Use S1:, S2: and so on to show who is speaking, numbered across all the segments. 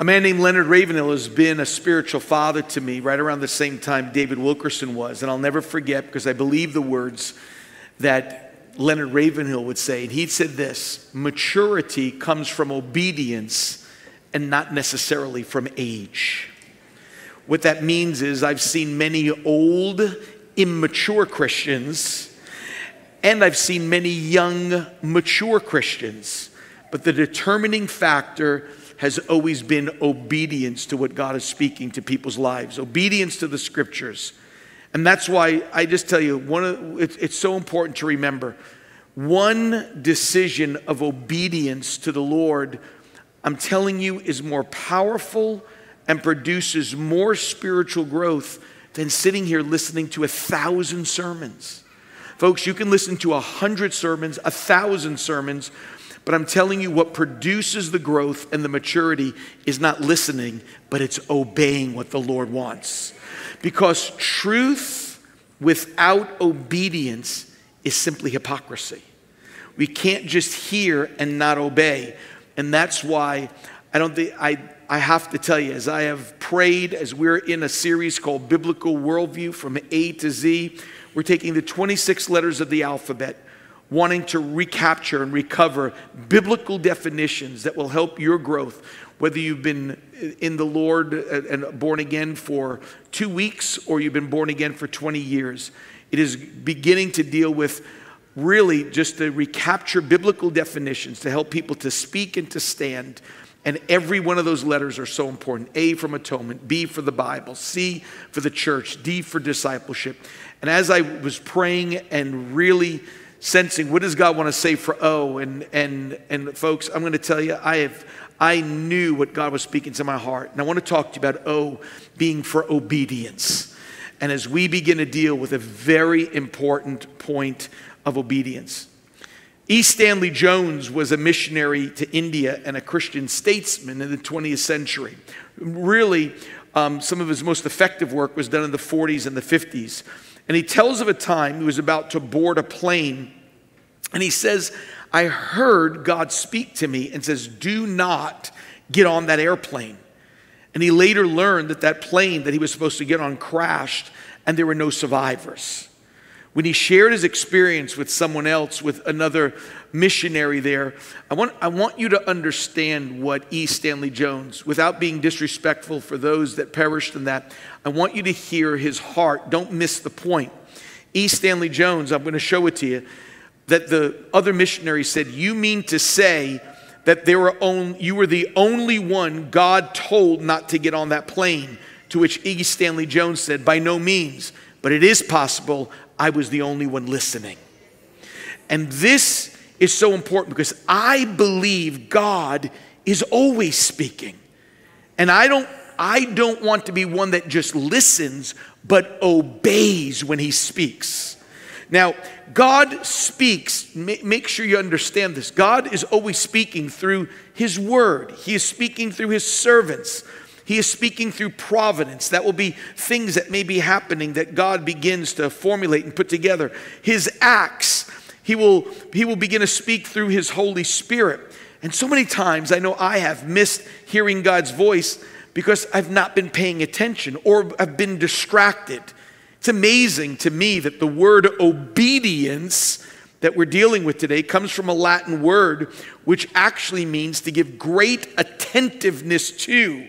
S1: A man named Leonard Ravenhill has been a spiritual father to me right around the same time David Wilkerson was. And I'll never forget because I believe the words that Leonard Ravenhill would say. And he'd said this maturity comes from obedience and not necessarily from age. What that means is, I've seen many old, immature Christians, and I've seen many young, mature Christians. But the determining factor has always been obedience to what God is speaking to people's lives, obedience to the scriptures. And that's why I just tell you, one of, it's, it's so important to remember one decision of obedience to the Lord, I'm telling you, is more powerful and produces more spiritual growth than sitting here listening to a thousand sermons. Folks, you can listen to a hundred sermons, a thousand sermons, but I'm telling you what produces the growth and the maturity is not listening, but it's obeying what the Lord wants. Because truth without obedience is simply hypocrisy. We can't just hear and not obey. And that's why I don't think I I have to tell you, as I have prayed, as we're in a series called Biblical Worldview from A to Z, we're taking the 26 letters of the alphabet, wanting to recapture and recover biblical definitions that will help your growth. Whether you've been in the Lord and born again for two weeks or you've been born again for 20 years, it is beginning to deal with really just to recapture biblical definitions to help people to speak and to stand and every one of those letters are so important A from atonement, B for the Bible, C for the church, D for discipleship. And as I was praying and really sensing what does God want to say for O, and, and, and folks, I'm going to tell you, I have. I knew what God was speaking to my heart. And I want to talk to you about O being for obedience. And as we begin to deal with a very important point of obedience, E. Stanley Jones was a missionary to India and a Christian statesman in the 20th century. Really, um, some of his most effective work was done in the 40s and the 50s. And he tells of a time he was about to board a plane, and he says, I heard God speak to me and says, Do not get on that airplane. And he later learned that that plane that he was supposed to get on crashed, and there were no survivors when he shared his experience with someone else, with another missionary there, I want, I want you to understand what E. Stanley Jones, without being disrespectful for those that perished in that, I want you to hear his heart. Don't miss the point. E. Stanley Jones, I'm going to show it to you, that the other missionary said, You mean to say that there were on, you were the only one God told not to get on that plane? To which Iggy Stanley Jones said, By no means, but it is possible I was the only one listening. And this is so important because I believe God is always speaking. And I don't I don't want to be one that just listens but obeys when he speaks. Now, God speaks, make sure you understand this. God is always speaking through his word. He is speaking through his servants. He is speaking through providence. That will be things that may be happening that God begins to formulate and put together. His acts, he will, he will begin to speak through His Holy Spirit. And so many times I know I have missed hearing God's voice because I've not been paying attention or I've been distracted. It's amazing to me that the word obedience that we're dealing with today comes from a Latin word which actually means to give great attentiveness to.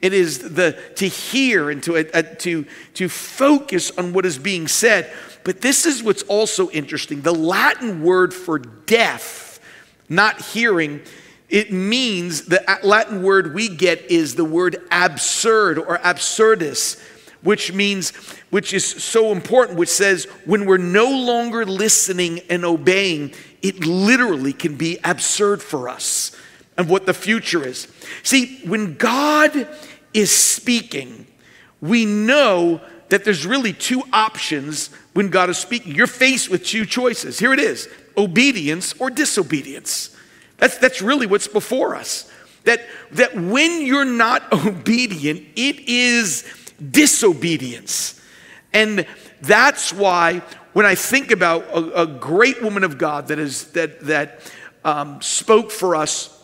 S1: It is the to hear and to, uh, to, to focus on what is being said. But this is what's also interesting. The Latin word for deaf, not hearing, it means the Latin word we get is the word absurd or absurdus, which means, which is so important, which says when we're no longer listening and obeying, it literally can be absurd for us and what the future is. See, when God is speaking, we know that there's really two options when God is speaking. You're faced with two choices. Here it is obedience or disobedience. That's, that's really what's before us. That, that when you're not obedient, it is disobedience. And that's why when I think about a, a great woman of God that, is, that, that um, spoke for us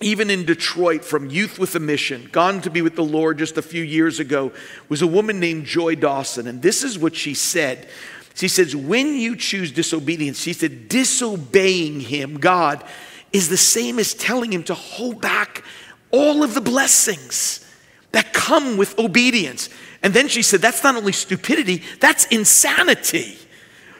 S1: even in Detroit from Youth with a Mission, gone to be with the Lord just a few years ago, was a woman named Joy Dawson. And this is what she said. She says, When you choose disobedience, she said, disobeying Him, God, is the same as telling Him to hold back all of the blessings that come with obedience. And then she said, That's not only stupidity, that's insanity.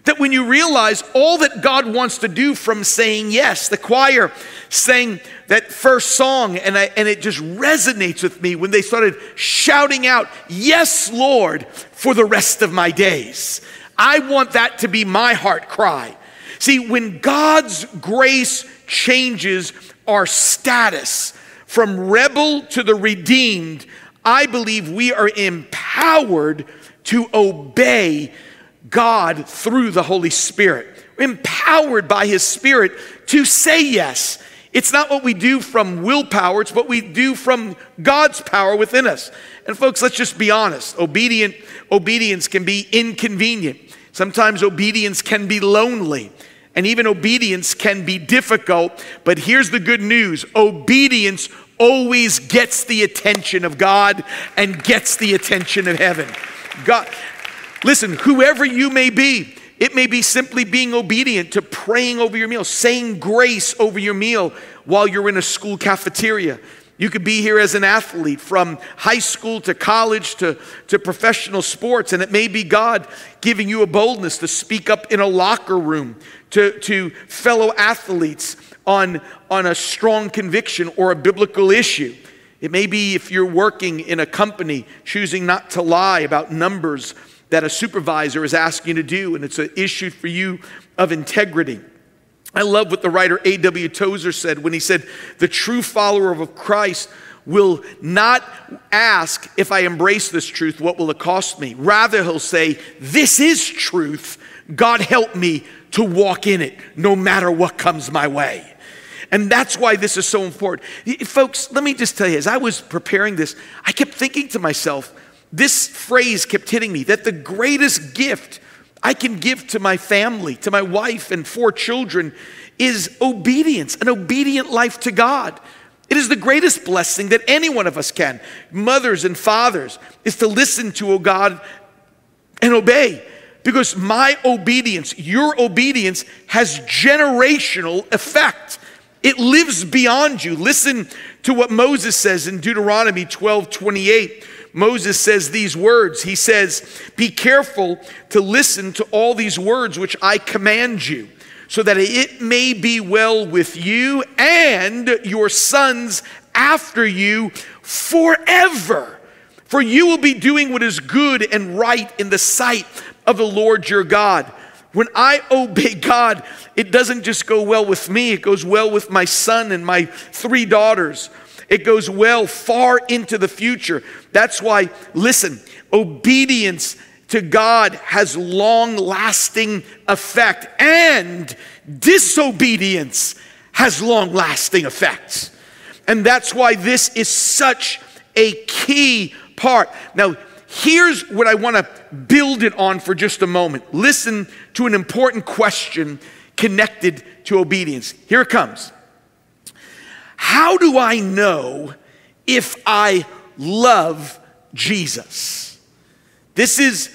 S1: That when you realize all that God wants to do from saying yes, the choir sang that first song, and, I, and it just resonates with me when they started shouting out, Yes, Lord, for the rest of my days. I want that to be my heart cry. See, when God's grace changes our status from rebel to the redeemed, I believe we are empowered to obey God through the Holy Spirit. We're empowered by His Spirit to say yes. It's not what we do from willpower, it's what we do from God's power within us. And folks, let's just be honest. Obedient obedience can be inconvenient. Sometimes obedience can be lonely. And even obedience can be difficult, but here's the good news. Obedience always gets the attention of God and gets the attention of heaven. God Listen, whoever you may be, it may be simply being obedient to praying over your meal, saying grace over your meal while you're in a school cafeteria. You could be here as an athlete from high school to college to, to professional sports, and it may be God giving you a boldness to speak up in a locker room to, to fellow athletes on, on a strong conviction or a biblical issue. It may be if you're working in a company, choosing not to lie about numbers that a supervisor is asking you to do, and it's an issue for you of integrity. I love what the writer A.W. Tozer said when he said, The true follower of Christ will not ask if I embrace this truth, what will it cost me? Rather, he'll say, This is truth. God help me to walk in it no matter what comes my way. And that's why this is so important. Folks, let me just tell you, as I was preparing this, I kept thinking to myself, this phrase kept hitting me that the greatest gift I can give to my family, to my wife and four children, is obedience, an obedient life to God. It is the greatest blessing that any one of us can, mothers and fathers, is to listen to, oh God, and obey. Because my obedience, your obedience, has generational effect. It lives beyond you. Listen to what Moses says in Deuteronomy 12 28. Moses says these words. He says, Be careful to listen to all these words which I command you, so that it may be well with you and your sons after you forever. For you will be doing what is good and right in the sight of the Lord your God. When I obey God, it doesn't just go well with me, it goes well with my son and my three daughters. It goes well far into the future. That's why, listen, obedience to God has long lasting effect, and disobedience has long lasting effects. And that's why this is such a key part. Now, here's what I want to build it on for just a moment. Listen to an important question connected to obedience. Here it comes. How do I know if I love Jesus? This is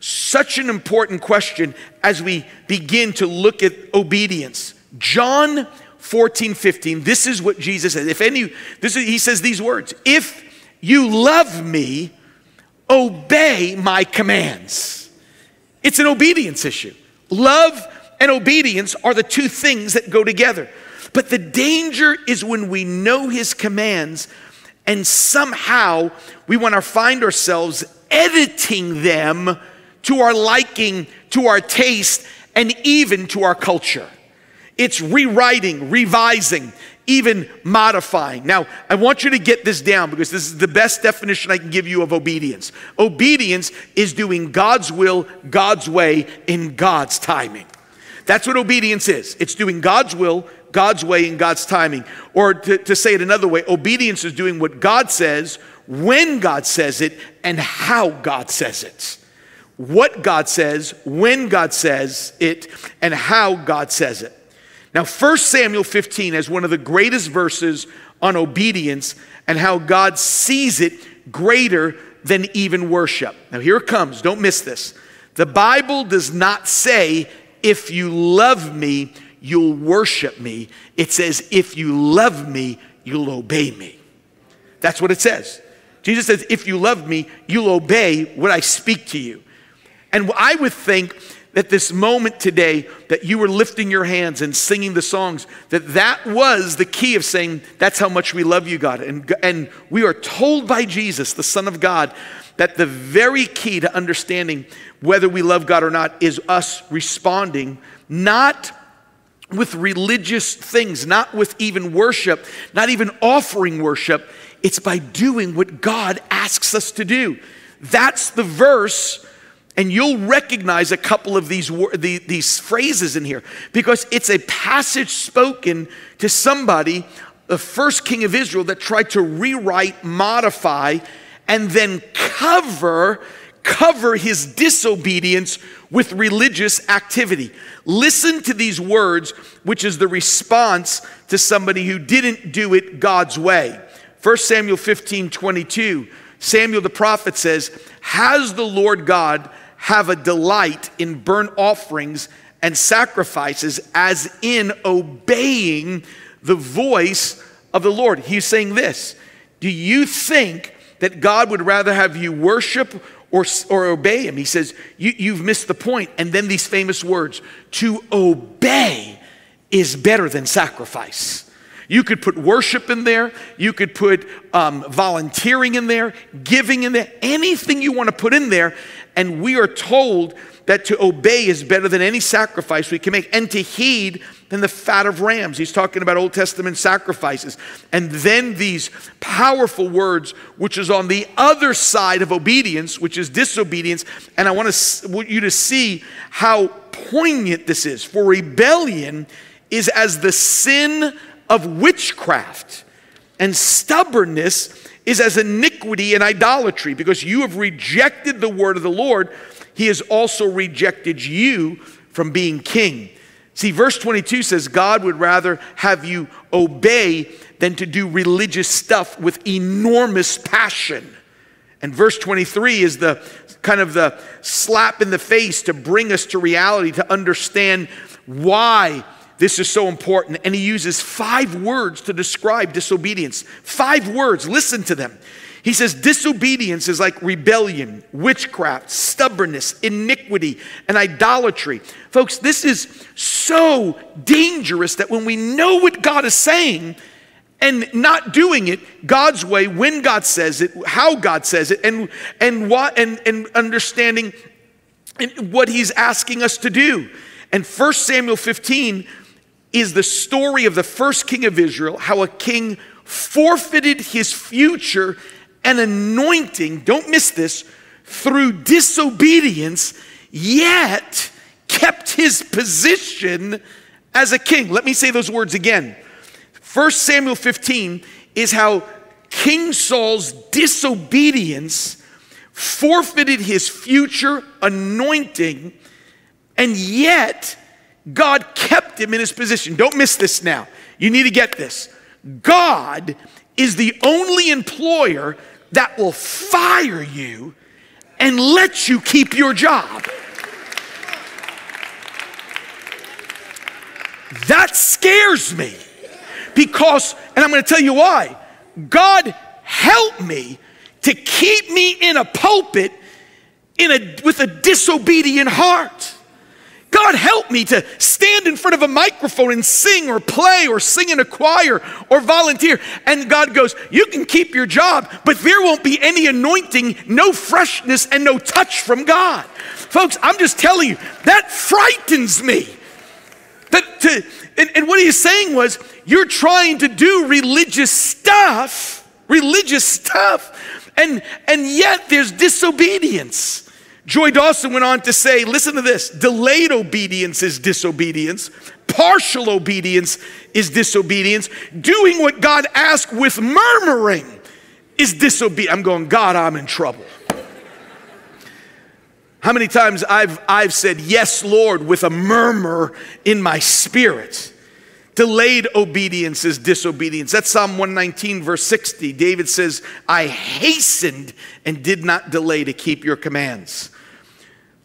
S1: such an important question as we begin to look at obedience. John 14, 15, this is what Jesus says. If any, this is, he says these words If you love me, obey my commands. It's an obedience issue. Love and obedience are the two things that go together. But the danger is when we know his commands and somehow we want to find ourselves editing them to our liking, to our taste, and even to our culture. It's rewriting, revising, even modifying. Now, I want you to get this down because this is the best definition I can give you of obedience. Obedience is doing God's will, God's way, in God's timing. That's what obedience is. It's doing God's will, God's way and God's timing. Or to, to say it another way, obedience is doing what God says, when God says it, and how God says it. What God says, when God says it, and how God says it. Now, 1 Samuel 15 has one of the greatest verses on obedience and how God sees it greater than even worship. Now, here it comes. Don't miss this. The Bible does not say, if you love me, you'll worship me. It says, if you love me, you'll obey me. That's what it says. Jesus says, if you love me, you'll obey what I speak to you. And I would think that this moment today that you were lifting your hands and singing the songs that that was the key of saying that's how much we love you god. And, and we are told by jesus the son of god that the very key to understanding whether we love god or not is us responding not with religious things not with even worship not even offering worship. It's by doing what god asks us to do. That's the verse and you'll recognize a couple of these, these phrases in here because it's a passage spoken to somebody, the first king of Israel, that tried to rewrite, modify, and then cover cover his disobedience with religious activity. Listen to these words, which is the response to somebody who didn't do it God's way. 1 Samuel 15 22, Samuel the prophet says, Has the Lord God have a delight in burnt offerings and sacrifices as in obeying the voice of the Lord. He's saying this Do you think that God would rather have you worship or, or obey Him? He says, you, You've missed the point. And then these famous words to obey is better than sacrifice. You could put worship in there. You could put um, volunteering in there, giving in there, anything you want to put in there. And we are told that to obey is better than any sacrifice we can make, and to heed than the fat of rams. He's talking about Old Testament sacrifices. And then these powerful words, which is on the other side of obedience, which is disobedience. And I want, to, want you to see how poignant this is. For rebellion is as the sin of witchcraft, and stubbornness is as iniquity and idolatry, because you have rejected the word of the Lord. He has also rejected you from being king. See, verse 22 says God would rather have you obey than to do religious stuff with enormous passion. And verse 23 is the kind of the slap in the face to bring us to reality, to understand why this is so important. And he uses five words to describe disobedience. Five words, listen to them. He says, Disobedience is like rebellion, witchcraft, stubbornness, iniquity, and idolatry. Folks, this is so dangerous that when we know what God is saying, and not doing it God's way when God says it, how God says it, and and what and, and understanding what He's asking us to do. And 1 Samuel 15 is the story of the first king of Israel, how a king forfeited his future and anointing, don't miss this, through disobedience, yet kept his position as a king. Let me say those words again. 1 Samuel 15 is how King Saul's disobedience forfeited his future anointing, and yet God kept him in his position. Don't miss this now. You need to get this. God is the only employer that will fire you and let you keep your job. That scares me because, and I'm going to tell you why. God help me to keep me in a pulpit in a, with a disobedient heart. God help me to stand in front of a microphone and sing or play or sing in a choir or volunteer. And God goes, You can keep your job, but there won't be any anointing, no freshness, and no touch from God. Folks, I'm just telling you, that frightens me. That to, and, and what he's saying was, You're trying to do religious stuff, religious stuff, and, and yet there's disobedience. Joy Dawson went on to say, listen to this delayed obedience is disobedience, partial obedience is disobedience, doing what God asked with murmuring is disobedience. I'm going, God, I'm in trouble. How many times I've, I've said, Yes, Lord, with a murmur in my spirit? Delayed obedience is disobedience. That's Psalm 119, verse 60. David says, I hastened and did not delay to keep your commands.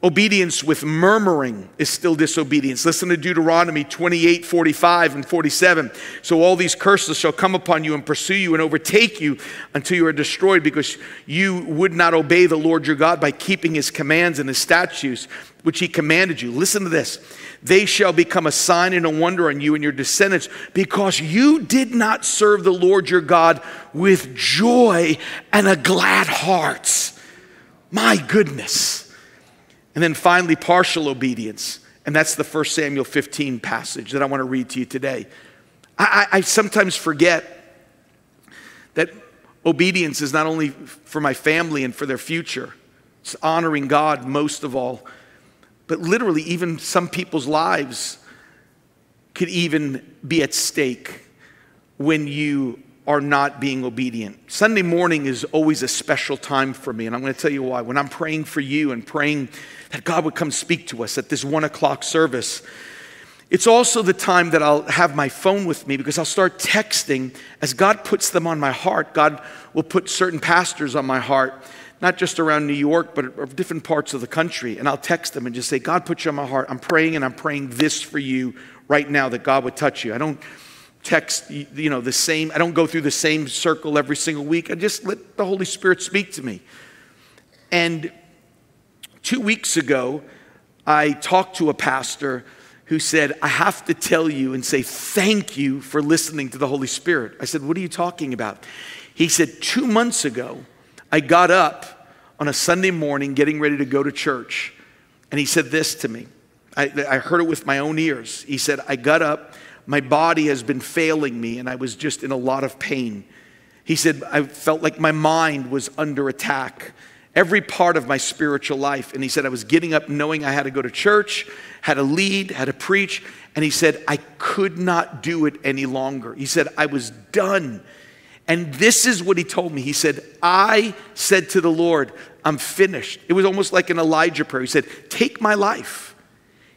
S1: Obedience with murmuring is still disobedience. Listen to Deuteronomy 28, 45, and 47. So all these curses shall come upon you and pursue you and overtake you until you are destroyed because you would not obey the Lord your God by keeping his commands and his statutes, which he commanded you. Listen to this. They shall become a sign and a wonder on you and your descendants because you did not serve the Lord your God with joy and a glad heart. My goodness. And then finally, partial obedience. And that's the 1 Samuel 15 passage that I want to read to you today. I, I, I sometimes forget that obedience is not only for my family and for their future, it's honoring God most of all, but literally, even some people's lives could even be at stake when you are not being obedient. Sunday morning is always a special time for me, and I'm going to tell you why. When I'm praying for you and praying that God would come speak to us at this one o'clock service, it's also the time that I'll have my phone with me because I'll start texting as God puts them on my heart. God will put certain pastors on my heart, not just around New York, but of different parts of the country. And I'll text them and just say, God put you on my heart. I'm praying and I'm praying this for you right now that God would touch you. I don't text, you know, the same, I don't go through the same circle every single week. I just let the Holy Spirit speak to me. And two weeks ago, I talked to a pastor who said, I have to tell you and say thank you for listening to the Holy Spirit. I said, What are you talking about? He said, Two months ago, I got up on a Sunday morning getting ready to go to church. And he said this to me. I, I heard it with my own ears. He said, I got up my body has been failing me and I was just in a lot of pain. He said, I felt like my mind was under attack, every part of my spiritual life. And he said, I was getting up knowing I had to go to church, had to lead, had to preach. And he said, I could not do it any longer. He said, I was done. And this is what he told me. He said, I said to the Lord, I'm finished. It was almost like an Elijah prayer. He said, Take my life.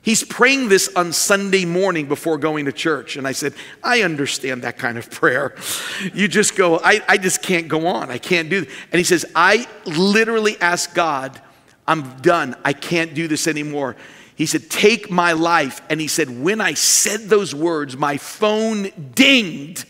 S1: He's praying this on Sunday morning before going to church. And I said, I understand that kind of prayer. You just go, I, I just can't go on. I can't do it. And he says, I literally asked God, I'm done. I can't do this anymore. He said, Take my life. And he said, When I said those words, my phone dinged.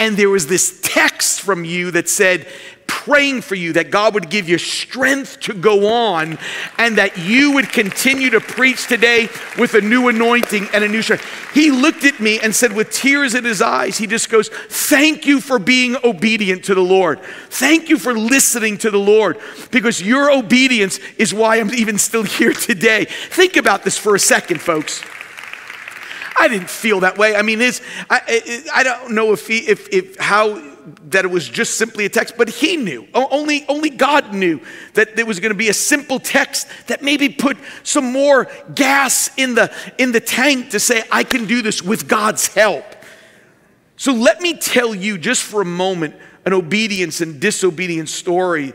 S1: And there was this text from you that said, praying for you that God would give you strength to go on and that you would continue to preach today with a new anointing and a new strength. He looked at me and said, with tears in his eyes, he just goes, Thank you for being obedient to the Lord. Thank you for listening to the Lord because your obedience is why I'm even still here today. Think about this for a second, folks. I didn't feel that way. I mean, it's, I, I, I don't know if, he, if, if how that it was just simply a text, but he knew. Only, only God knew that there was going to be a simple text that maybe put some more gas in the, in the tank to say, I can do this with God's help. So let me tell you just for a moment an obedience and disobedience story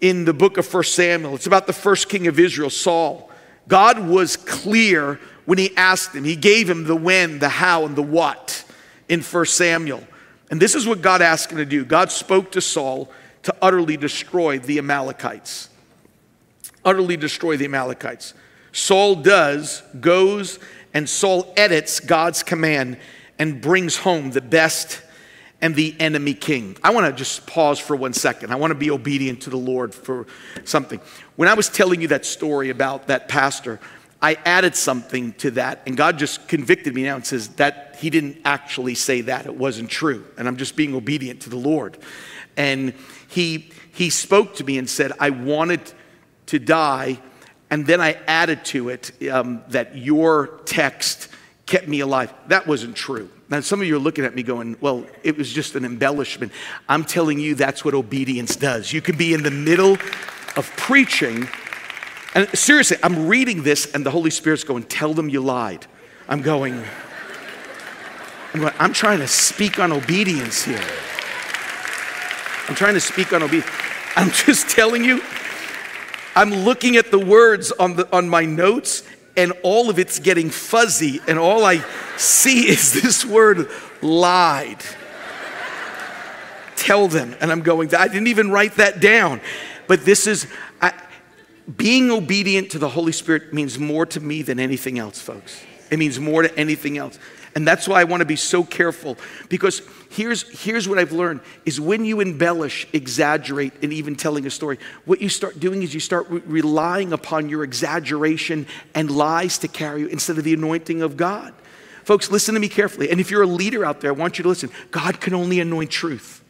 S1: in the book of First Samuel. It's about the first king of Israel, Saul. God was clear when he asked him. He gave him the when, the how, and the what in First Samuel. And this is what God asked him to do. God spoke to Saul to utterly destroy the Amalekites. Utterly destroy the Amalekites. Saul does, goes, and Saul edits God's command and brings home the best and the enemy king. I want to just pause for one second. I want to be obedient to the Lord for something. When I was telling you that story about that pastor, I added something to that, and God just convicted me now and says that He didn't actually say that. It wasn't true. And I'm just being obedient to the Lord. And He, he spoke to me and said, I wanted to die. And then I added to it um, that your text kept me alive. That wasn't true. Now, some of you are looking at me going, well, it was just an embellishment. I'm telling you, that's what obedience does. You can be in the middle of preaching and seriously, I'm reading this and the Holy Spirit's going, Tell them you lied. I'm going, I'm going, I'm trying to speak on obedience here. I'm trying to speak on obedience. I'm just telling you, I'm looking at the words on, the, on my notes and all of it's getting fuzzy and all I See, is this word lied? Tell them. And I'm going, I didn't even write that down. But this is, being obedient to the Holy Spirit means more to me than anything else, folks. It means more to anything else. And that's why I want to be so careful because here's, here's what I've learned is when you embellish, exaggerate, and even telling a story, what you start doing is you start re- relying upon your exaggeration and lies to carry you instead of the anointing of God. Folks, listen to me carefully. And if you're a leader out there, I want you to listen. God can only anoint truth.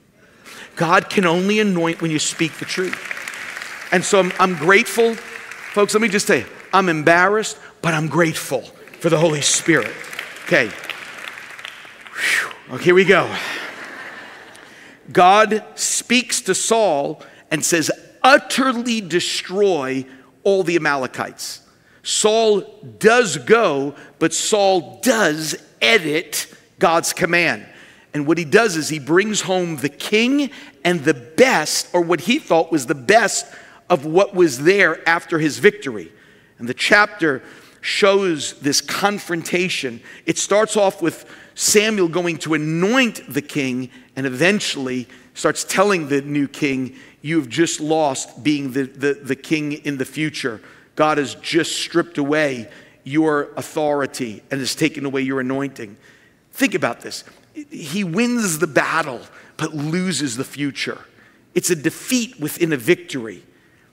S1: God can only anoint when you speak the truth. And so I'm, I'm grateful. Folks, let me just tell you, I'm embarrassed, but I'm grateful for the Holy Spirit. Okay. Okay, here we go. God speaks to Saul and says, utterly destroy all the Amalekites. Saul does go, but Saul does edit God's command. And what he does is he brings home the king and the best, or what he thought was the best of what was there after his victory. And the chapter shows this confrontation. It starts off with Samuel going to anoint the king and eventually starts telling the new king, You've just lost being the, the, the king in the future. God has just stripped away your authority and has taken away your anointing. Think about this. He wins the battle, but loses the future. It's a defeat within a victory.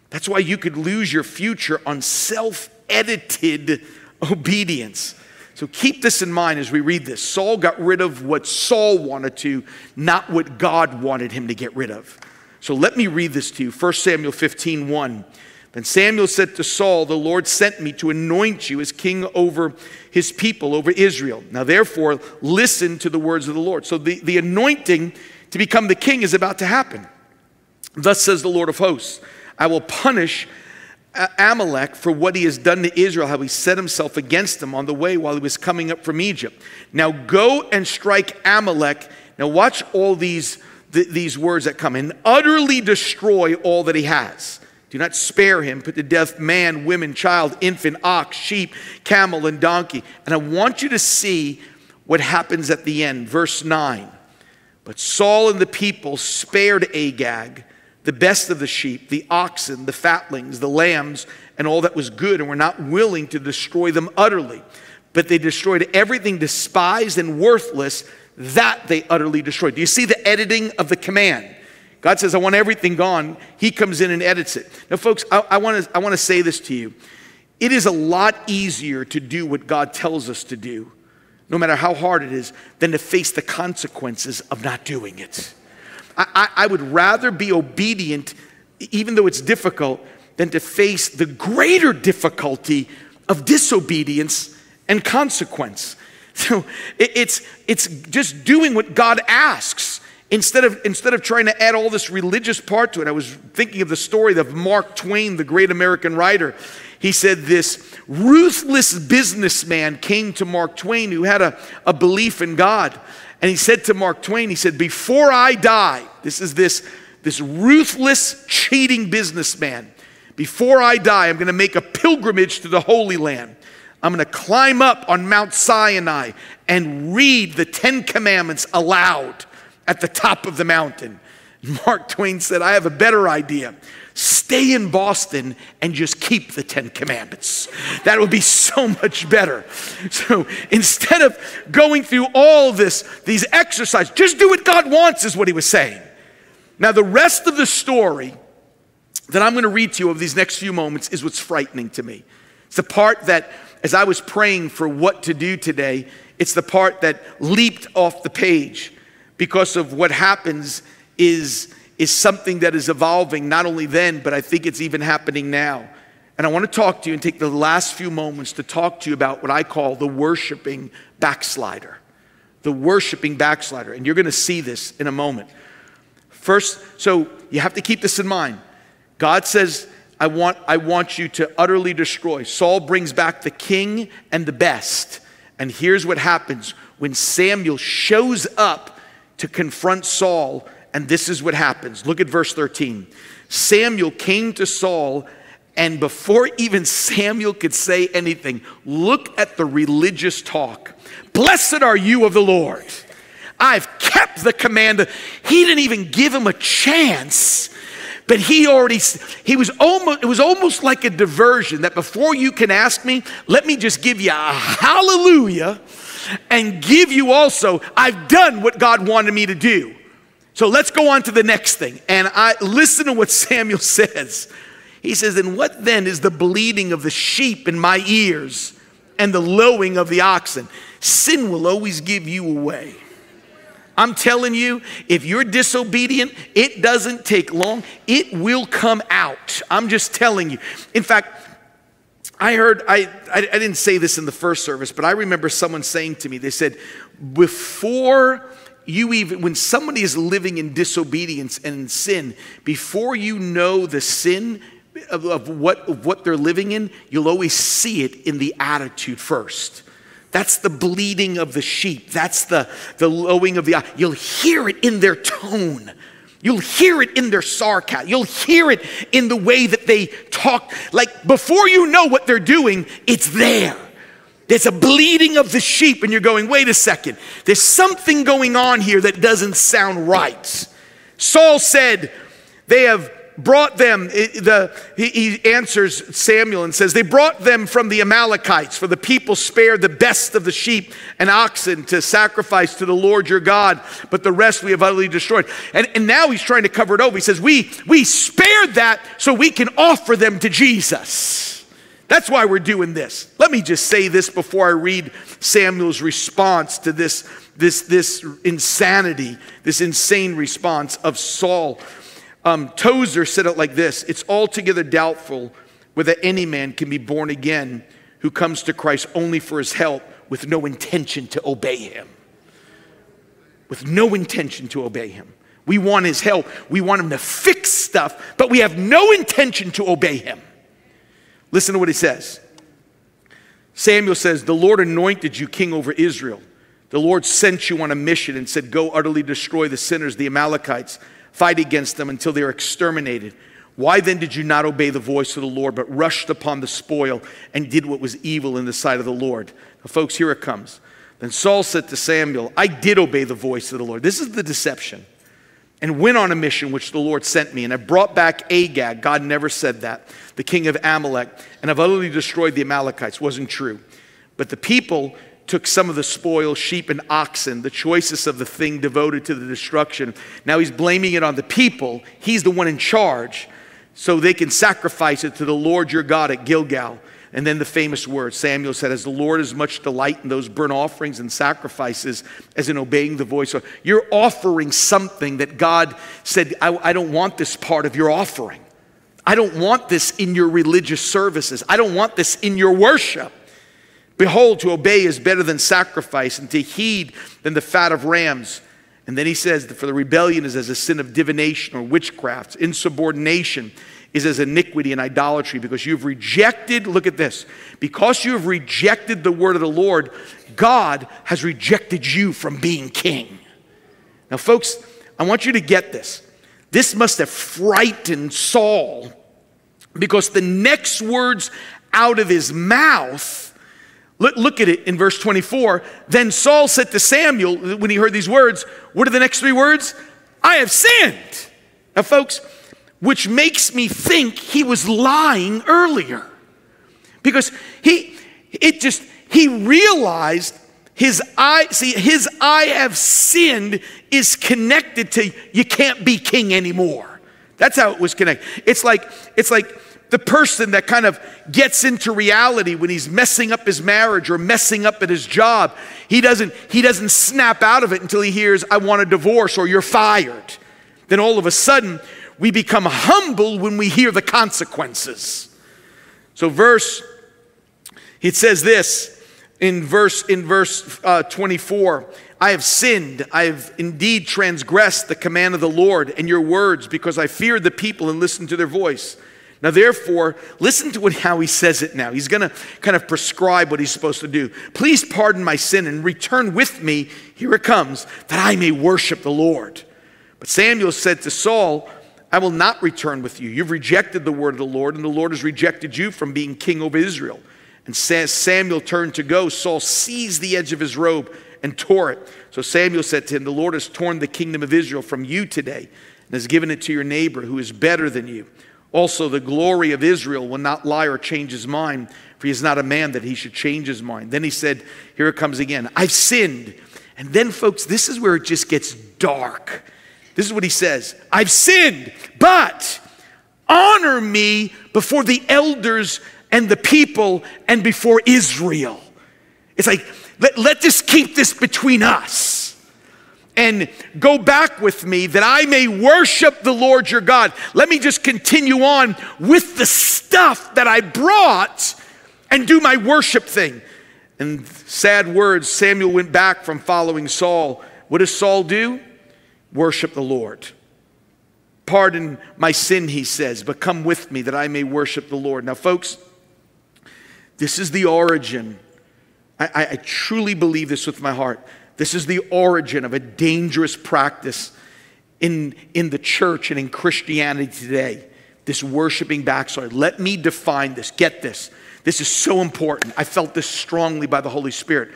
S1: That's why you could lose your future on self edited obedience. So keep this in mind as we read this. Saul got rid of what Saul wanted to, not what God wanted him to get rid of. So let me read this to you 1 Samuel 15 1. Then Samuel said to Saul, The Lord sent me to anoint you as king over his people, over Israel. Now, therefore, listen to the words of the Lord. So, the, the anointing to become the king is about to happen. Thus says the Lord of hosts I will punish Amalek for what he has done to Israel, how he set himself against them on the way while he was coming up from Egypt. Now go and strike Amalek. Now watch all these, th- these words that come and utterly destroy all that he has. Do not spare him, put to death man, women, child, infant, ox, sheep, camel, and donkey. And I want you to see what happens at the end. Verse 9. But Saul and the people spared Agag the best of the sheep, the oxen, the fatlings, the lambs, and all that was good, and were not willing to destroy them utterly. But they destroyed everything despised and worthless, that they utterly destroyed. Do you see the editing of the command? God says, I want everything gone. He comes in and edits it. Now, folks, I, I want to say this to you. It is a lot easier to do what God tells us to do, no matter how hard it is, than to face the consequences of not doing it. I, I would rather be obedient, even though it's difficult, than to face the greater difficulty of disobedience and consequence. So it, it's, it's just doing what God asks instead of, instead of trying to add all this religious part to it. I was thinking of the story of Mark Twain, the great American writer. He said this ruthless businessman came to Mark Twain who had a, a belief in God. And he said to Mark Twain, he said, Before I die, this is this, this ruthless, cheating businessman. Before I die, I'm going to make a pilgrimage to the Holy Land. I'm going to climb up on Mount Sinai and read the Ten Commandments aloud at the top of the mountain. Mark Twain said, I have a better idea stay in Boston and just keep the Ten Commandments. That would be so much better. So instead of going through all this, these exercises, just do what God wants, is what he was saying. Now, the rest of the story that I'm going to read to you of these next few moments is what's frightening to me. It's the part that, as I was praying for what to do today, it's the part that leaped off the page because of what happens is is something that is evolving not only then, but I think it's even happening now. And I want to talk to you and take the last few moments to talk to you about what I call the worshiping backslider. The worshiping backslider. And you're going to see this in a moment. First, so you have to keep this in mind. God says, I want, I want you to utterly destroy. Saul brings back the king and the best. And here's what happens when Samuel shows up to confront Saul and this is what happens. Look at verse 13. Samuel came to Saul And before even Samuel could say anything, look at the religious talk. Blessed are you of the Lord. I've kept the command. He didn't even give him a chance but he already he was almost it was almost like a diversion that before you can ask me let me just give you a hallelujah and give you also i've done what god wanted me to do. So let's go on to the next thing. And i listen to what samuel says. He says and what then is the bleating of the sheep in my ears and the lowing of the oxen? Sin will always give you away I'm telling you, if you're disobedient, it doesn't take long. It will come out. I'm just telling you. In fact, I heard, I, I, I, didn't say this in the first service, but I remember someone saying to me, they said, before you even, when somebody is living in disobedience and in sin, before you know the sin of, of what, of what they're living in, you'll always see it in the attitude first. That's the bleating of the sheep. That's the, the lowing of the eye. You'll hear it in their tone. You'll hear it in their sarcasm. You'll hear it in the way that they talk. Like before you know what they're doing, it's there. There's a bleating of the sheep, and you're going, wait a second. There's something going on here that doesn't sound right. Saul said, They have brought them, the, he answers Samuel and says, They brought them from the Amalekites, for the people spared the best of the sheep and oxen to sacrifice to the Lord your God, but the rest we have utterly destroyed. And, and now he's trying to cover it over. He says, we, we spared that so we can offer them to Jesus. That's why we're doing this. Let me just say this before I read Samuel's response to this, this, this insanity, this insane response of Saul. Um, Tozer said it like this It's altogether doubtful whether any man can be born again who comes to Christ only for his help with no intention to obey him. With no intention to obey him. We want his help. We want him to fix stuff, but we have no intention to obey him. Listen to what he says. Samuel says, The Lord anointed you king over Israel. The Lord sent you on a mission and said, Go utterly destroy the sinners, the Amalekites fight against them until they are exterminated. Why then did you not obey the voice of the Lord, but rushed upon the spoil and did what was evil in the sight of the Lord? Now, folks, here it comes. Then Saul said to Samuel, I did obey the voice of the Lord. This is the deception. And went on a mission which the Lord sent me. And I brought back Agag. God never said that. The king of Amalek. And I've utterly destroyed the Amalekites. Wasn't true. But the people took some of the spoil, sheep and oxen, the choicest of the thing devoted to the destruction. Now he's blaming it on the people. He's the one in charge. So they can sacrifice it to the Lord your God at Gilgal. And then the famous words Samuel said, As the Lord has much delight in those burnt offerings and sacrifices as in obeying the voice. So you're offering something that God said, I, I don't want this part of your offering. I don't want this in your religious services. I don't want this in your worship. Behold, to obey is better than sacrifice, and to heed than the fat of rams. And then he says for the rebellion is as a sin of divination or witchcraft. Insubordination is as iniquity and idolatry because you've rejected, look at this, because you have rejected the word of the Lord, God has rejected you from being king. Now, folks, I want you to get this. This must have frightened Saul because the next words out of his mouth Look, look, at it in verse 24. Then Saul said to Samuel, when he heard these words, What are the next three words? I have sinned. Now, folks, which makes me think he was lying earlier. Because he, it just, he realized his I, see, his I have sinned is connected to you can't be king anymore. That's how it was connected. It's like, it's like, the person that kind of gets into reality when he's messing up his marriage or messing up at his job he doesn't he doesn't snap out of it until he hears i want a divorce or you're fired then all of a sudden we become humble when we hear the consequences so verse it says this in verse in verse uh, 24 I have sinned. I have indeed transgressed the command of the Lord and your words because I feared the people and listened to their voice. Now, therefore, listen to what, how he says it now. He's going to kind of prescribe what he's supposed to do. Please pardon my sin and return with me, here it comes, that I may worship the Lord. But Samuel said to Saul, I will not return with you. You've rejected the word of the Lord, and the Lord has rejected you from being king over Israel. And as Samuel turned to go, Saul seized the edge of his robe and tore it. So Samuel said to him, The Lord has torn the kingdom of Israel from you today and has given it to your neighbor who is better than you. Also, the glory of Israel will not lie or change his mind, for he is not a man that he should change his mind. Then he said, Here it comes again I've sinned. And then, folks, this is where it just gets dark. This is what he says I've sinned, but honor me before the elders and the people and before Israel. It's like, let, let this keep this between us and go back with me that I may worship the Lord your God. Let me just continue on with the stuff that I brought and do my worship thing. And sad words, Samuel went back from following Saul. What does Saul do? Worship the Lord. Pardon my sin, he says, but come with me that I may worship the Lord. Now, folks, this is the origin. I, I, I truly believe this with my heart. This is the origin of a dangerous practice in, in the church and in Christianity today. This worshiping backside. Let me define this. Get this. This is so important. I felt this strongly by the Holy Spirit.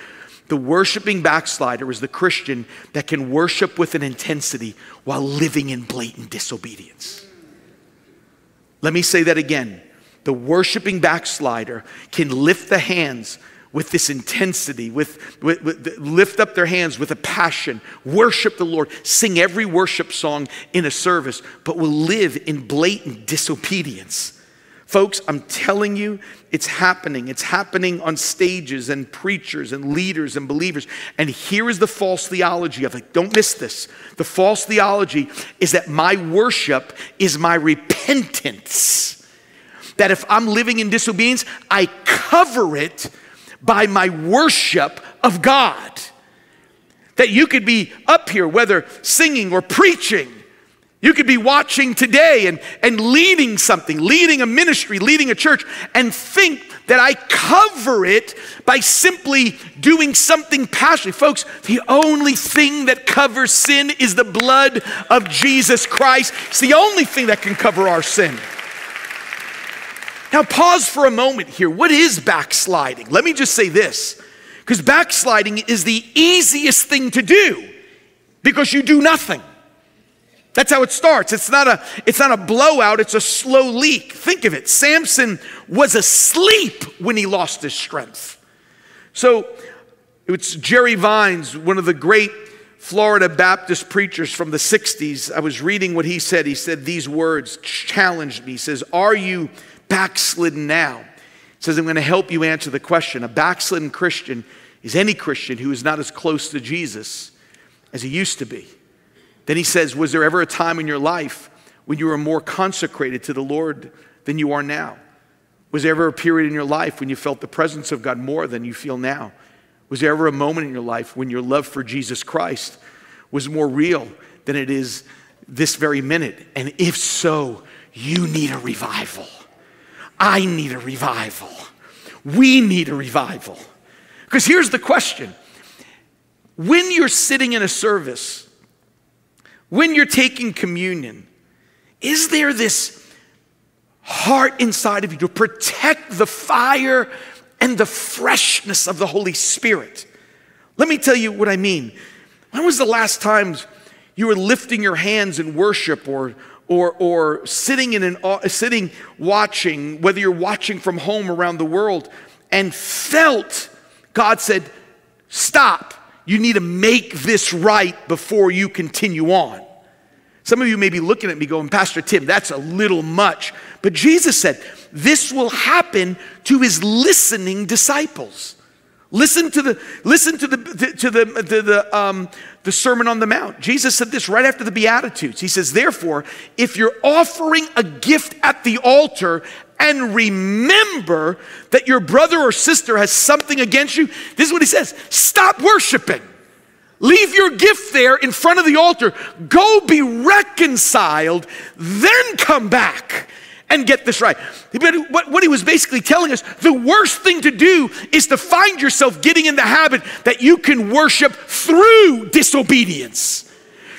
S1: The worshiping backslider is the Christian that can worship with an intensity while living in blatant disobedience. Let me say that again. The worshiping backslider can lift the hands with this intensity, with, with, with, lift up their hands with a passion, worship the Lord, sing every worship song in a service, but will live in blatant disobedience. Folks, I'm telling you, it's happening. It's happening on stages and preachers and leaders and believers. And here is the false theology of it. Don't miss this. The false theology is that my worship is my repentance. That if I'm living in disobedience, I cover it by my worship of God. That you could be up here, whether singing or preaching. You could be watching today and, and leading something, leading a ministry, leading a church, and think that I cover it by simply doing something passionate. Folks, the only thing that covers sin is the blood of Jesus Christ. It's the only thing that can cover our sin. Now, pause for a moment here. What is backsliding? Let me just say this because backsliding is the easiest thing to do because you do nothing. That's how it starts. It's not a it's not a blowout, it's a slow leak. Think of it. Samson was asleep when he lost his strength. So it's Jerry Vines, one of the great Florida Baptist preachers from the 60s. I was reading what he said. He said these words challenged me. He says, "Are you backslidden now? It says, I'm going to help you answer the question. A backslidden Christian is any Christian who is not as close to Jesus as he used to be. Then he says, Was there ever a time in your life when you were more consecrated to the Lord than you are now? Was there ever a period in your life when you felt the presence of God more than you feel now? Was there ever a moment in your life when your love for Jesus Christ was more real than it is this very minute? And if so, you need a revival. I need a revival. We need a revival. Because here's the question when you're sitting in a service, when you're taking communion, is there this heart inside of you to protect the fire and the freshness of the Holy Spirit? Let me tell you what I mean. When was the last time you were lifting your hands in worship or or, or sitting in an uh, sitting watching, whether you're watching from home around the world, and felt God said, Stop. You need to make this right before you continue on. Some of you may be looking at me going, Pastor Tim, that's a little much. But Jesus said, This will happen to his listening disciples. Listen to the listen to the to the the um, the Sermon on the Mount. Jesus said this right after the Beatitudes. He says, "Therefore, if you're offering a gift at the altar and remember that your brother or sister has something against you, this is what he says: stop worshiping." Leave your gift there in front of the altar. Go be reconciled, then come back and get this right. But what he was basically telling us the worst thing to do is to find yourself getting in the habit that you can worship through disobedience.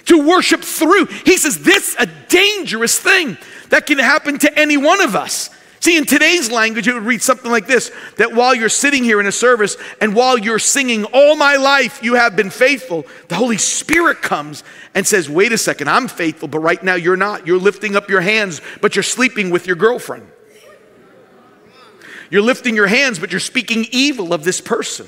S1: to worship through. He says this a dangerous thing that can happen to any one of us. See, in today's language, it would read something like this that while you're sitting here in a service and while you're singing, All my life you have been faithful, the Holy Spirit comes and says, Wait a second, I'm faithful, but right now you're not. You're lifting up your hands, but you're sleeping with your girlfriend. You're lifting your hands, but you're speaking evil of this person.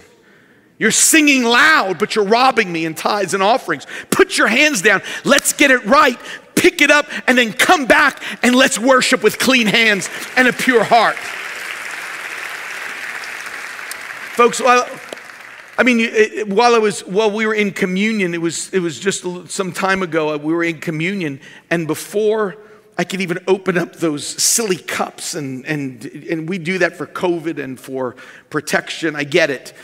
S1: You're singing loud, but you're robbing me in tithes and offerings. Put your hands down. Let's get it right. Pick it up and then come back and let's worship with clean hands and a pure heart. Folks, while, I mean, it, while I was while we were in communion, it was it was just some time ago. Uh, we were in communion, and before I could even open up those silly cups, and and and we do that for COVID and for protection. I get it.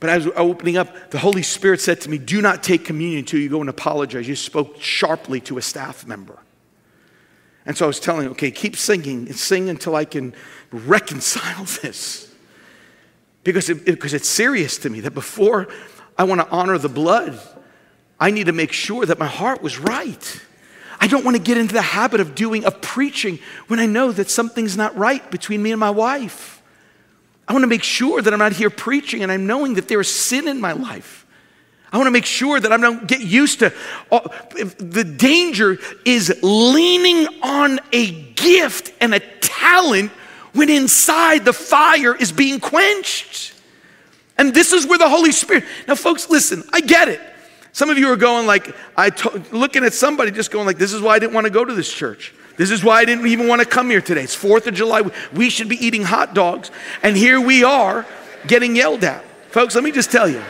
S1: But as I was opening up, the Holy Spirit said to me, Do not take communion until you go and apologize. You spoke sharply to a staff member. And so I was telling him, okay, keep singing and sing until I can reconcile this. Because, it, because it's serious to me that before I want to honor the blood, I need to make sure that my heart was right. I don't want to get into the habit of doing, of preaching when I know that something's not right between me and my wife. I want to make sure that I'm not here preaching and I'm knowing that there is sin in my life. I want to make sure that I don't get used to oh, all, the danger is leaning on a gift and a talent when inside the fire is being quenched. And this is where the Holy Spirit. Now, folks, listen, I get it. Some of you are going like, I to, looking at somebody just going like, this is why I didn't want to go to this church. This is why I didn't even want to come here today. It's 4th of July. We should be eating hot dogs. And here we are getting yelled at. Folks, let me just tell you.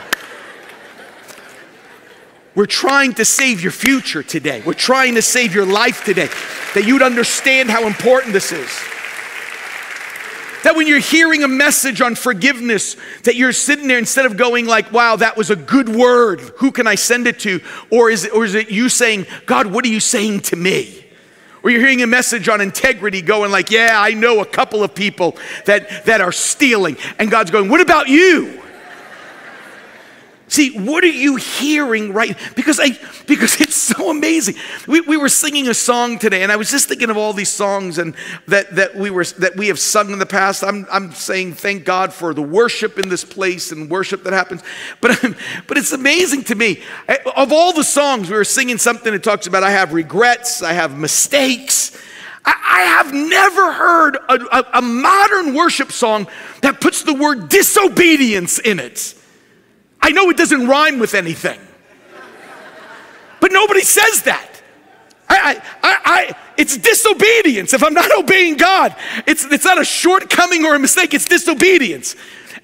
S1: We're trying to save your future today. We're trying to save your life today. That you'd understand how important this is. That when you're hearing a message on forgiveness, that you're sitting there instead of going like, wow, that was a good word. Who can I send it to? Or is it, or is it you saying, God, what are you saying to me? Or you're hearing a message on integrity going like, yeah, I know a couple of people that, that are stealing. And God's going, what about you? See, what are you hearing right? Because I because it's so amazing. We, we were singing a song today, and I was just thinking of all these songs and that, that we were that we have sung in the past. I'm, I'm saying thank God for the worship in this place and worship that happens. But but it's amazing to me. Of all the songs, we were singing something that talks about I have regrets, I have mistakes. I, I have never heard a, a, a modern worship song that puts the word disobedience in it. I know it doesn't rhyme with anything, but nobody says that. I, I, I, it's disobedience. If I'm not obeying God, it's, it's not a shortcoming or a mistake, it's disobedience.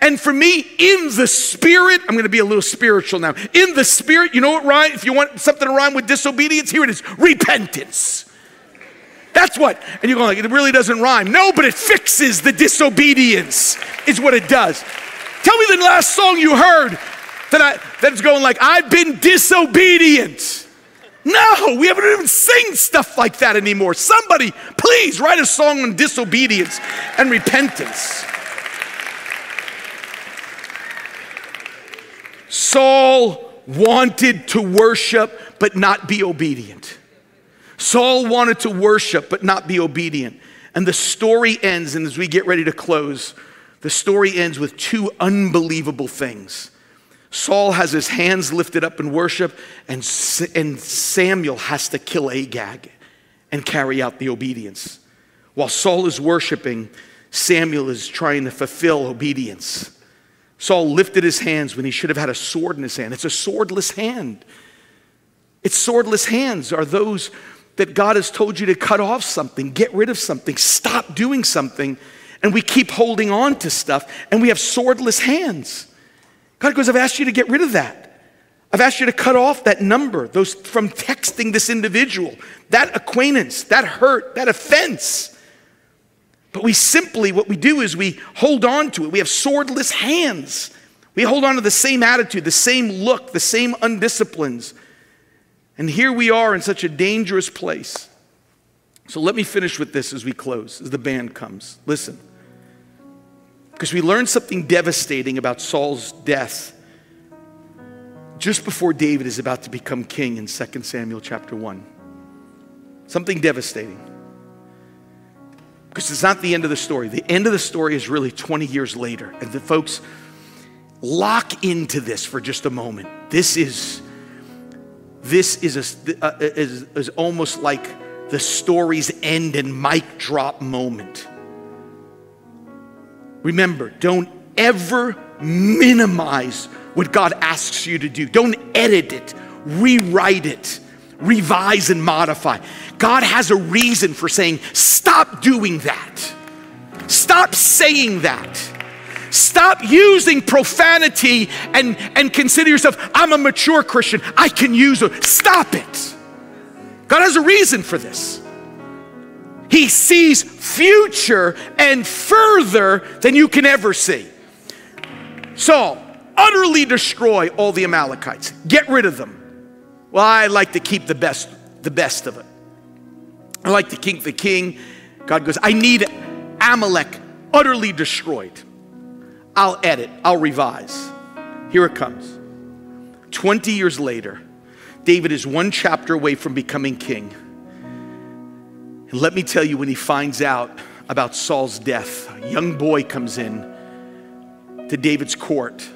S1: And for me, in the spirit, I'm going to be a little spiritual now. In the spirit, you know what rhyme? If you want something to rhyme with disobedience, here it is repentance. That's what. And you're going like, it really doesn't rhyme. No, but it fixes the disobedience, is what it does. Tell me the last song you heard that I that's going like I've been disobedient. No, we haven't even sing stuff like that anymore. Somebody, please write a song on disobedience and repentance. Saul wanted to worship but not be obedient. Saul wanted to worship but not be obedient. And the story ends, and as we get ready to close, the story ends with two unbelievable things. Saul has his hands lifted up in worship, and, and Samuel has to kill Agag and carry out the obedience. While Saul is worshiping, Samuel is trying to fulfill obedience. Saul lifted his hands when he should have had a sword in his hand. It's a swordless hand. It's swordless hands are those that God has told you to cut off something, get rid of something, stop doing something, and we keep holding on to stuff, and we have swordless hands. God goes, I've asked you to get rid of that. I've asked you to cut off that number, those from texting this individual, that acquaintance, that hurt, that offense. But we simply, what we do is we hold on to it. We have swordless hands. We hold on to the same attitude, the same look, the same undisciplines. And here we are in such a dangerous place. So let me finish with this as we close, as the band comes. Listen. Because we learn something devastating about Saul's death. just before David is about to become king in 2 Samuel chapter 1. Something devastating. Because it's not the end of the story. The end of the story is really 20 years later. And the folks lock into this for just a moment. This is this is, a, uh, is, is almost like the story's end and mic drop moment. Remember, don't ever minimize what God asks you to do. Don't edit it, rewrite it, revise and modify. God has a reason for saying, stop doing that. Stop saying that. Stop using profanity and, and consider yourself, I'm a mature Christian. I can use it. Stop it. God has a reason for this. He sees future and further than you can ever see. Saul, utterly destroy all the Amalekites. Get rid of them. Well, I like to keep the best, the best of it. I like to keep the king. God goes, I need Amalek utterly destroyed. I'll edit, I'll revise. Here it comes. 20 years later, David is one chapter away from becoming king. And let me tell you, when he finds out about Saul's death, a young boy comes in to David's court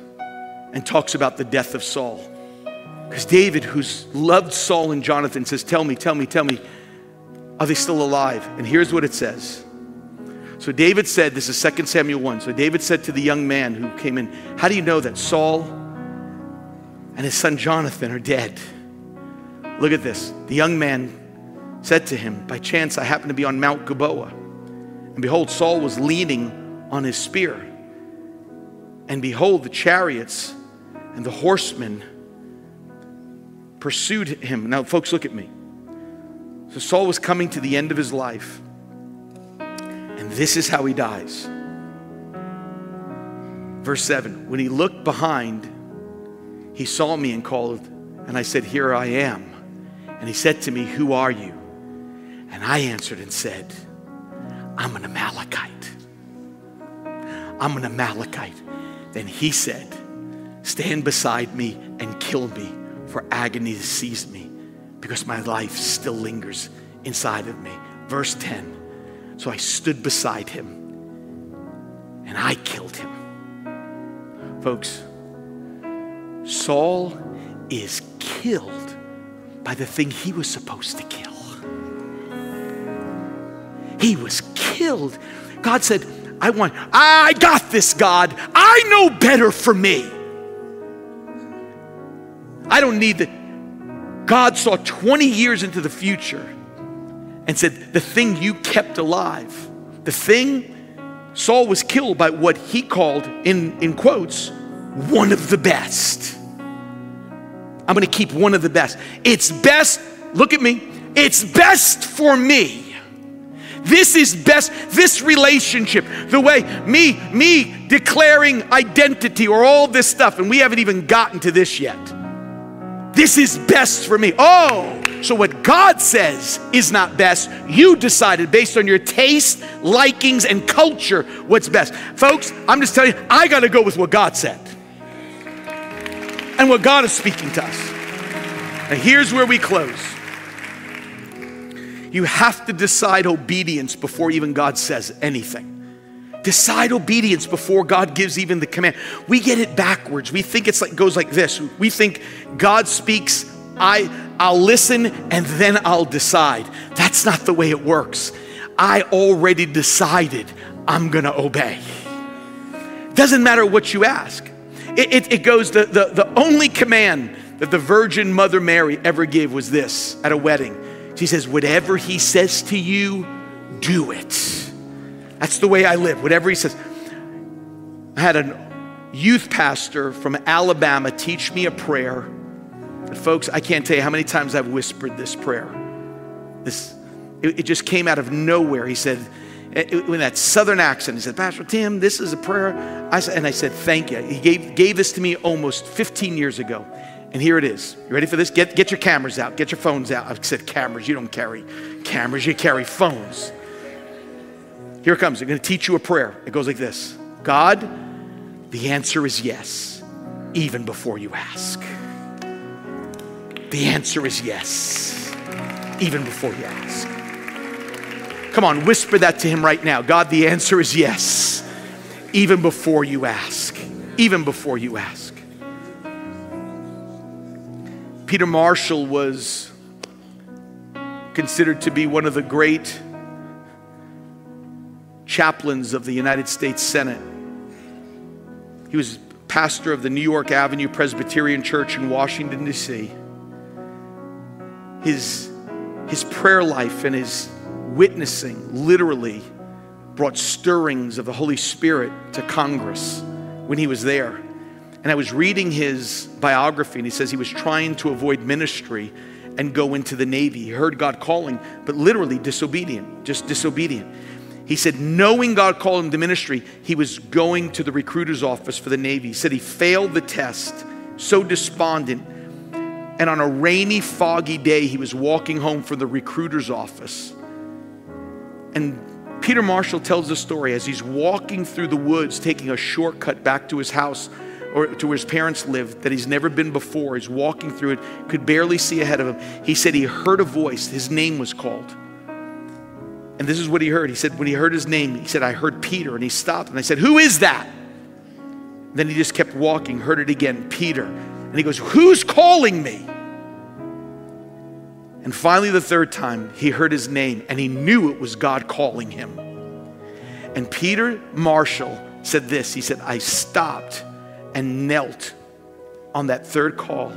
S1: and talks about the death of Saul. Because David, who's loved Saul and Jonathan, says, Tell me, tell me, tell me, are they still alive? And here's what it says so David said, this is 2 Samuel 1. So David said to the young man who came in, How do you know that Saul and his son Jonathan are dead? Look at this. The young man said to him, By chance I happened to be on Mount Gilboa. And behold, Saul was leaning on his spear. And behold, the chariots and the horsemen pursued him. Now, folks, look at me. So Saul was coming to the end of his life. And this is how he dies. Verse 7 When he looked behind, he saw me and called, and I said, Here I am. And he said to me, Who are you? And I answered and said, I'm an Amalekite. I'm an Amalekite. Then he said, Stand beside me and kill me, for agony has seized me, because my life still lingers inside of me. Verse 10 so I stood beside him and I killed him. Folks, Saul is killed by the thing he was supposed to kill. He was killed. God said, I want, I got this, God. I know better for me. I don't need that. God saw 20 years into the future and said, The thing you kept alive, the thing, Saul was killed by what he called, in, in quotes, one of the best. I'm gonna keep one of the best. It's best, look at me, it's best for me. This is best, this relationship, the way me, me declaring identity or all this stuff, and we haven't even gotten to this yet. This is best for me. Oh, so, what God says is not best. You decided based on your taste, likings, and culture what's best. Folks, I'm just telling you, I got to go with what God said and what God is speaking to us. And here's where we close. You have to decide obedience before even God says anything. Decide obedience before God gives even the command. We get it backwards. We think it's like goes like this. We think God speaks, I I'll listen and then I'll decide. That's not the way it works. I already decided I'm going to obey. Doesn't matter what you ask. It, it, it goes, the, the, the only command that the Virgin Mother Mary ever gave was this at a wedding. She says, Whatever he says to you, do it. That's the way I live. Whatever he says. I had a youth pastor from Alabama teach me a prayer but folks, I can't tell you how many times I've whispered this prayer. This, it, it just came out of nowhere. He said, with that southern accent, he said, Pastor Tim, this is a prayer. I said, and I said, thank you. He gave, gave this to me almost 15 years ago. And here it is. You ready for this? Get, get your cameras out. Get your phones out. I said cameras. You don't carry cameras. You carry phones. Here it comes. I'm going to teach you a prayer. It goes like this God, the answer is yes, even before you ask. The answer is yes, even before you ask. Come on, whisper that to him right now. God, the answer is yes, even before you ask. Even before you ask. Peter Marshall was considered to be one of the great chaplains of the United States Senate. He was pastor of the New York Avenue Presbyterian Church in Washington, D.C. His, his prayer life and his witnessing literally brought stirrings of the Holy Spirit to Congress when he was there. And I was reading his biography, and he says he was trying to avoid ministry and go into the Navy. He heard God calling, but literally disobedient, just disobedient. He said, knowing God called him to ministry, he was going to the recruiter's office for the Navy. He said he failed the test, so despondent. And on a rainy, foggy day, he was walking home from the recruiter's office. And Peter Marshall tells the story as he's walking through the woods, taking a shortcut back to his house or to where his parents lived that he's never been before. He's walking through it, could barely see ahead of him. He said he heard a voice, his name was called. And this is what he heard. He said, when he heard his name, he said, I heard Peter. And he stopped and I said, Who is that? Then he just kept walking, heard it again, Peter. And he goes, Who's calling me? And finally, the third time, he heard his name and he knew it was God calling him. And Peter Marshall said this He said, I stopped and knelt on that third call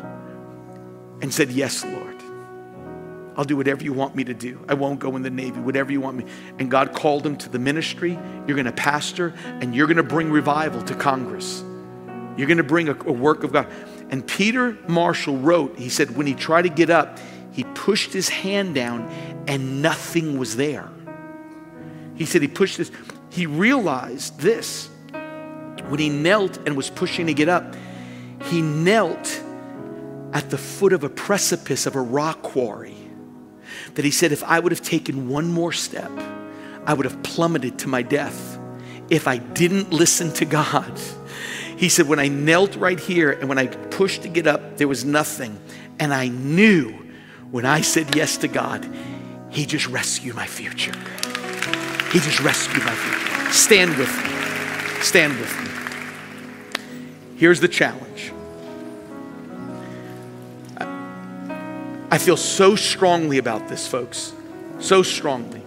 S1: and said, Yes, Lord. I'll do whatever you want me to do. I won't go in the Navy, whatever you want me. And God called him to the ministry. You're going to pastor and you're going to bring revival to Congress. You're going to bring a, a, work of God. And Peter Marshall wrote, he said, when he tried to get up, he pushed his hand down and nothing was there. He said he pushed this. He realized this. When he knelt and was pushing to get up, he knelt at the foot of a precipice of a rock quarry that he said, if I would have taken one more step, I would have plummeted to my death if I didn't listen to God. He said, when I knelt right here and when I pushed to get up, there was nothing. And I knew when I said yes to God, He just rescued my future. He just rescued my future. Stand with me. Stand with me. Here's the challenge I feel so strongly about this, folks, so strongly,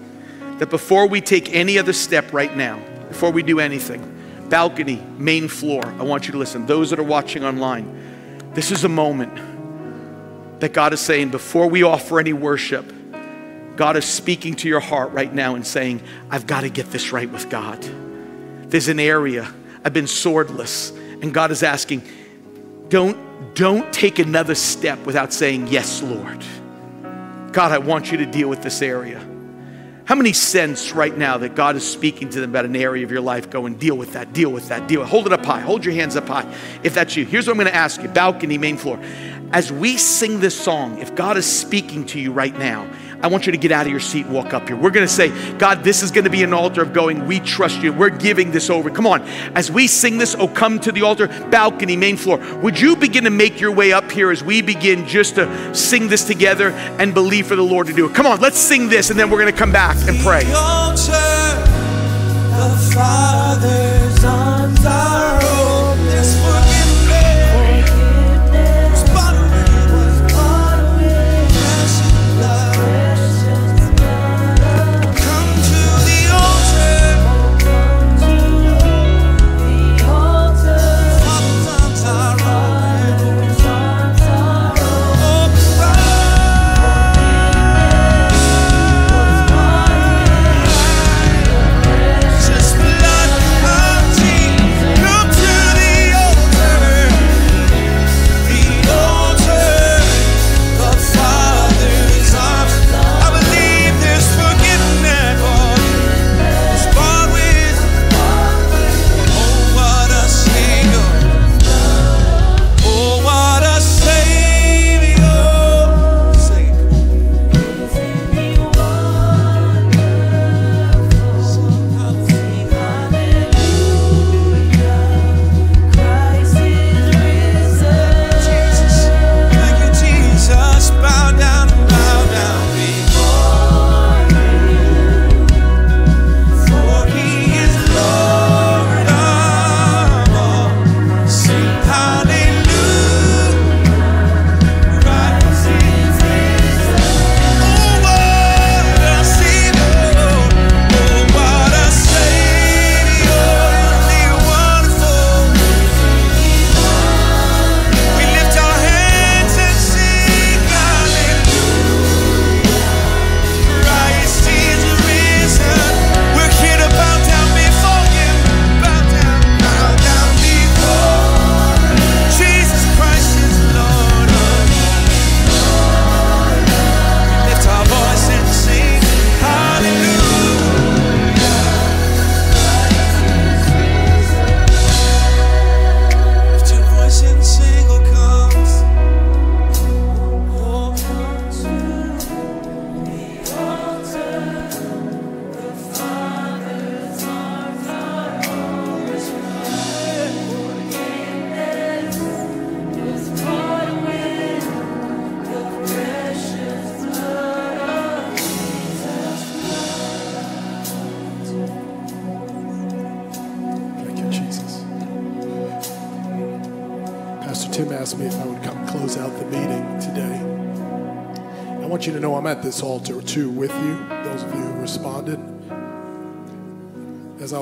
S1: that before we take any other step right now, before we do anything, balcony, main floor, I want you to listen. Those that are watching online, this is a moment that God is saying, before we offer any worship, God is speaking to your heart right now and saying, I've got to get this right with God. There's an area, I've been swordless, and God is asking, don't don't take another step without saying, Yes, Lord. God, I want you to deal with this area. How many sense right now that God is speaking to them about an area of your life? Go and deal with that, deal with that, deal. Hold it up high. Hold your hands up high. If that's you, here's what I'm going to ask you balcony, main floor. As we sing this song, if God is speaking to you right now, I want you to get out of your seat and walk up here. We're going to say, God, this is going to be an altar of going, we trust you. We're giving this over. Come on. As we sing this, oh, come to the altar, balcony, main floor. Would you begin to make your way up here as we begin just to sing this together and believe for the Lord to do it? Come on, let's sing this and then we're going to come back and pray. The altar, the Father's arms are Come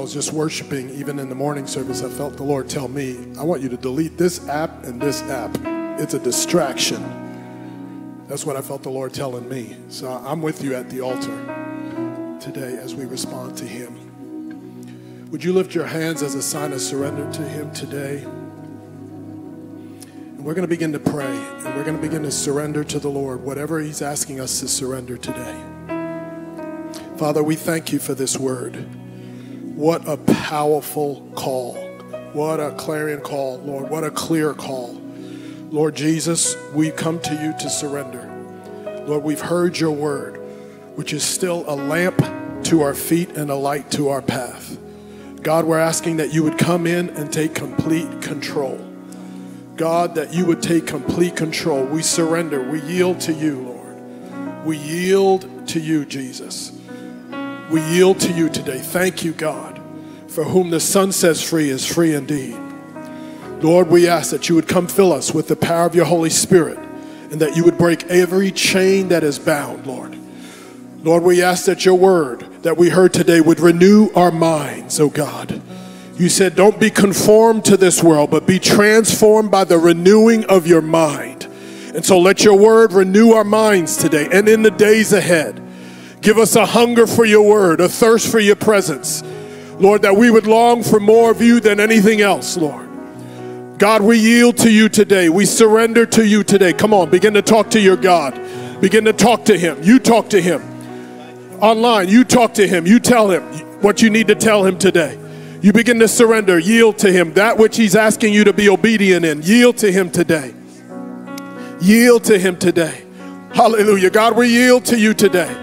S2: was just worshiping, even in the morning service, I felt the Lord tell me, I want you to delete this app and this app. It's a distraction. That's what I felt the Lord telling me. So I'm with you at the altar today as we respond to Him. Would you lift your hands as a sign of surrender to Him today? And we're going to begin to pray and we're going to begin to surrender to the Lord, whatever He's asking us to surrender today. Father, we thank you for this word. What a powerful call. What a clarion call, Lord. What a clear call. Lord Jesus, we come to you to surrender. Lord, we've heard your word, which is still a lamp to our feet and a light to our path. God, we're asking that you would come in and take complete control. God, that you would take complete control. We surrender. We yield to you, Lord. We yield to you, Jesus. We yield to you today. Thank you, God. For whom the Son says free is free indeed. Lord, we ask that you would come fill us with the power of your Holy Spirit and that you would break every chain that is bound, Lord. Lord, we ask that your word that we heard today would renew our minds, oh God. You said, Don't be conformed to this world, but be transformed by the renewing of your mind. And so let your word renew our minds today and in the days ahead. Give us a hunger for your word, a thirst for your presence. Lord, that we would long for more of you than anything else, Lord. God, we yield to you today. We surrender to you today. Come on, begin to talk to your God. Begin to talk to him. You talk to him. Online, you talk to him. You tell him what you need to tell him today. You begin to surrender, yield to him. That which he's asking you to be obedient in, yield to him today. Yield to him today. Hallelujah. God, we yield to you today.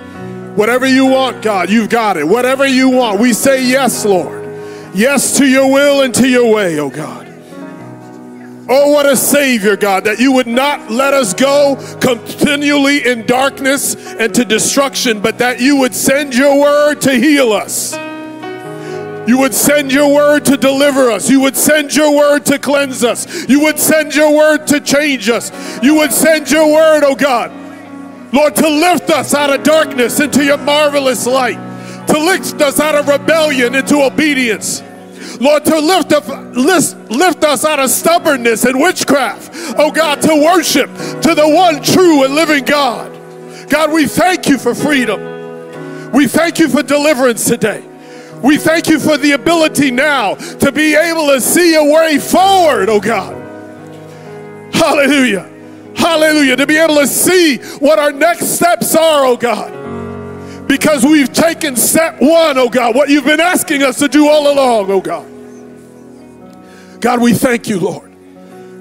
S2: Whatever you want, God, you've got it. Whatever you want, we say yes, Lord. Yes to your will and to your way, oh God. Oh, what a Savior, God, that you would not let us go continually in darkness and to destruction, but that you would send your word to heal us. You would send your word to deliver us. You would send your word to cleanse us. You would send your word to change us. You would send your word, oh God, Lord, to lift us out of darkness into your marvelous light, to lift us out of rebellion into obedience. Lord, to lift, up, lift, lift us out of stubbornness and witchcraft. Oh God, to worship to the one true and living God. God, we thank you for freedom. We thank you for deliverance today. We thank you for the ability now to be able to see a way forward, oh God. Hallelujah. Hallelujah. To be able to see what our next steps are, oh God because we've taken step one, oh God, what you've been asking us to do all along, oh God. God, we thank you, Lord.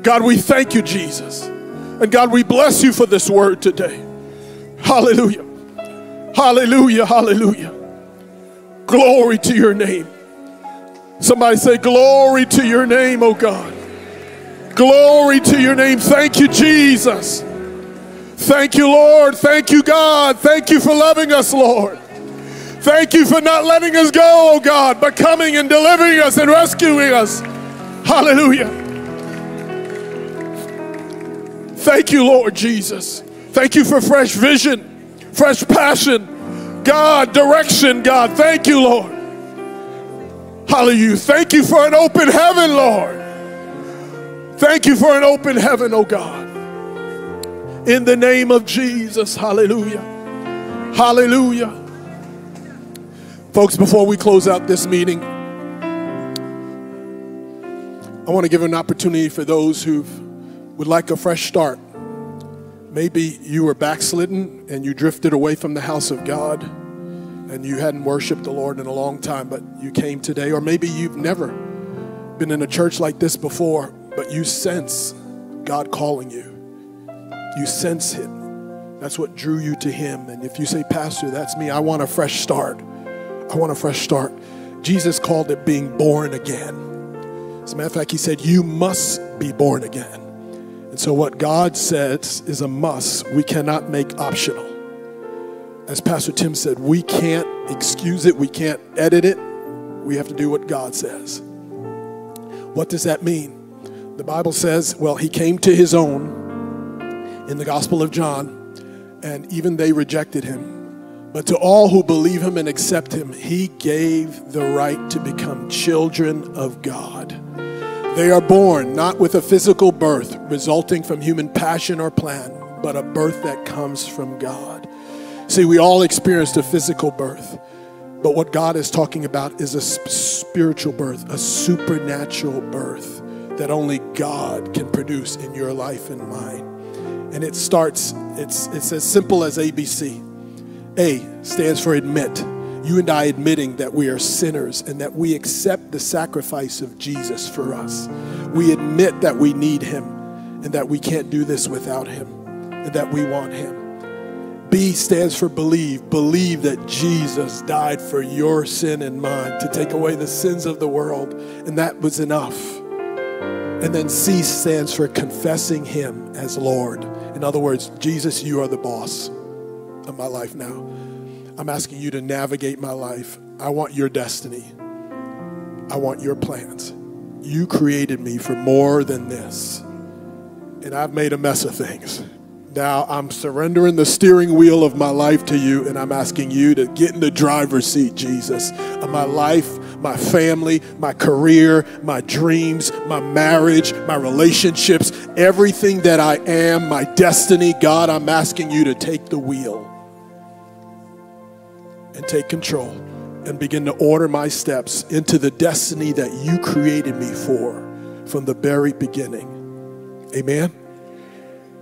S2: God, we thank you, Jesus. And God, we bless you for this word today. Hallelujah. Hallelujah. Hallelujah. Glory to your name. Somebody say, Glory to your name, oh God. Glory to your name. Thank you, Jesus. Thank you, Lord. Thank you, God. Thank you for loving us, Lord. Thank you for not letting us go, oh God, but coming and delivering us and rescuing us. Hallelujah. Thank you, Lord Jesus. Thank you for fresh vision, fresh passion, God, direction, God. Thank you, Lord. Hallelujah. Thank you for an open heaven, Lord. Thank you for an open heaven, oh God in the name of Jesus. Hallelujah. Hallelujah. Folks, before we close out this meeting, I want to give an opportunity for those who would like a fresh start. Maybe you were backslidden and you drifted away from the house of God and you hadn't worshiped the Lord in a long time, but you came today. Or maybe you've never been in a church like this before, but you sense God calling you. You sense it. That's what drew you to Him. And if you say, Pastor, that's me, I want a fresh start. I want a fresh start. Jesus called it being born again. As a matter of fact, He said, You must be born again. And so, what God says is a must, we cannot make optional. As Pastor Tim said, we can't excuse it, we can't edit it. We have to do what God says. What does that mean? The Bible says, well, he came to his own in the Gospel of John, and even they rejected him. But to all who believe him and accept him, he gave the right to become children of God. They are born not with a physical birth resulting from human passion or plan, but a birth that comes from God. See, we all experienced a physical birth, but what God is talking about is a spiritual birth, a supernatural birth that only God can produce in your life and mine. And it starts, it's, it's as simple as ABC. A stands for admit. You and I admitting that we are sinners and that we accept the sacrifice of Jesus for us. We admit that we need Him and that we can't do this without Him and that we want Him. B stands for believe. Believe that Jesus died for your sin and mine to take away the sins of the world, and that was enough. And then C stands for confessing Him as Lord. In other words, Jesus, you are the boss of my life now. I'm asking you to navigate my life. I want your destiny, I want your plans. You created me for more than this. And I've made a mess of things. Now I'm surrendering the steering wheel of my life to you, and I'm asking you to get in the driver's seat, Jesus, of my life, my family, my career, my dreams, my marriage, my relationships, everything that I am, my destiny. God, I'm asking you to take the wheel and take control and begin to order my steps into the destiny that you created me for from the very beginning. Amen.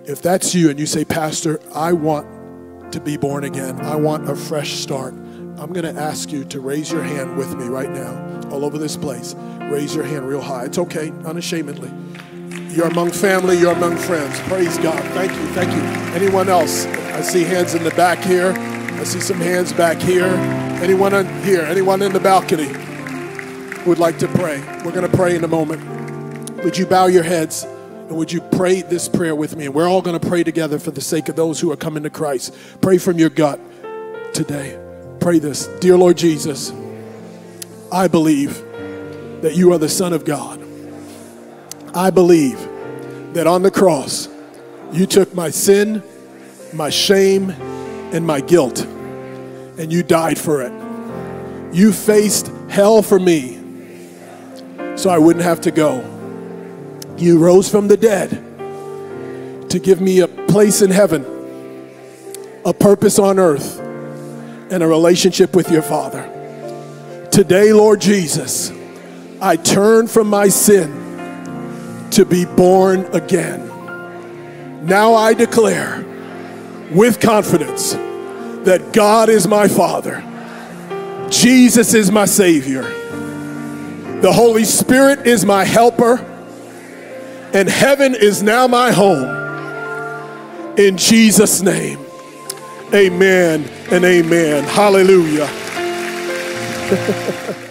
S2: If that's you and you say, Pastor, I want to be born again, I want a fresh start, I'm going to ask you to raise your hand with me right now, all over this place. Raise your hand real high. It's okay, unashamedly. You're among family, you're among friends. Praise God. Thank you, thank you. Anyone else? I see hands in the back here. I see some hands back here. Anyone on here? Anyone in the balcony would like to pray? We're going to pray in a moment. Would you bow your heads? And would you pray this prayer with me? And we're all going to pray together for the sake of those who are coming to Christ. Pray from your gut today. Pray this Dear Lord Jesus, I believe that you are the Son of God. I believe that on the cross, you took my sin, my shame, and my guilt, and you died for it. You faced hell for me so I wouldn't have to go. You rose from the dead to give me a place in heaven, a purpose on earth, and a relationship with your Father. Today, Lord Jesus, I turn from my sin to be born again. Now I declare with confidence that God is my Father, Jesus is my Savior, the Holy Spirit is my helper and heaven is now my home. In Jesus' name, amen and amen. Hallelujah.